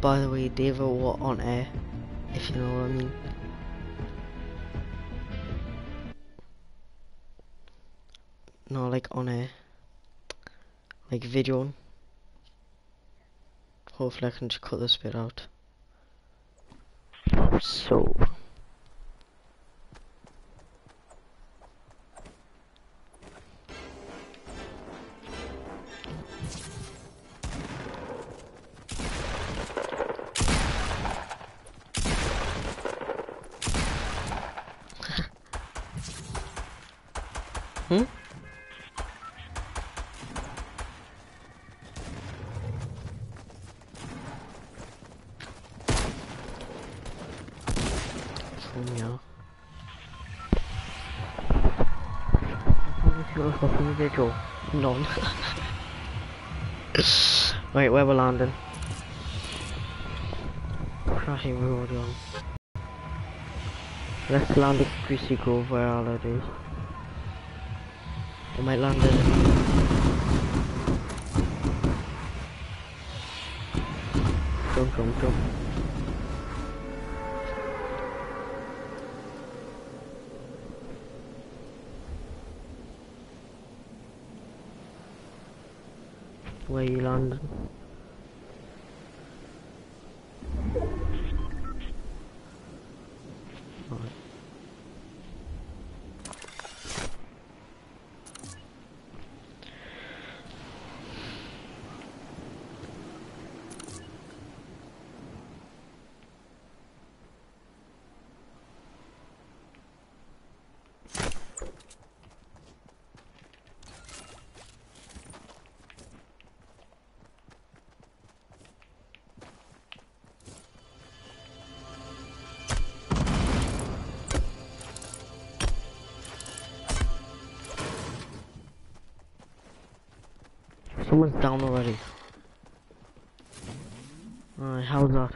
by the way, David, what on air, if you know what I mean. No, like on air, like video. Hopefully, I can just cut this bit out. So. Hmm? None. Wait, where we're landing? Crashing road on. Let's land at Greasy Grove where all it is. We might land in Jump, jump, jump. Where you landing? Someone's down already. Alright, how's that?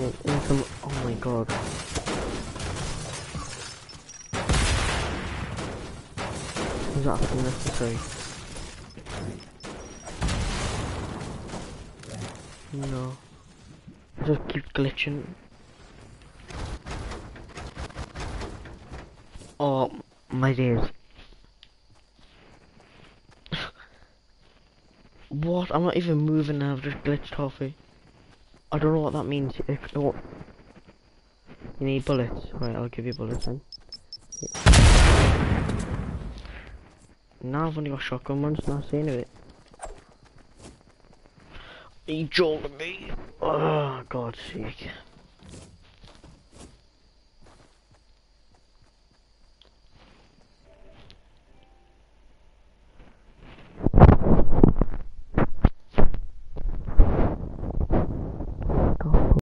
Oh, oh my god. Is that unnecessary? No. Just keep glitching. Oh my days. what? I'm not even moving now, I've just glitched halfway. I don't know what that means. If oh, You need bullets? Right, I'll give you bullets then. Now I've only got shotgun ones, not seeing of it. You joking me? Oh, God's sake.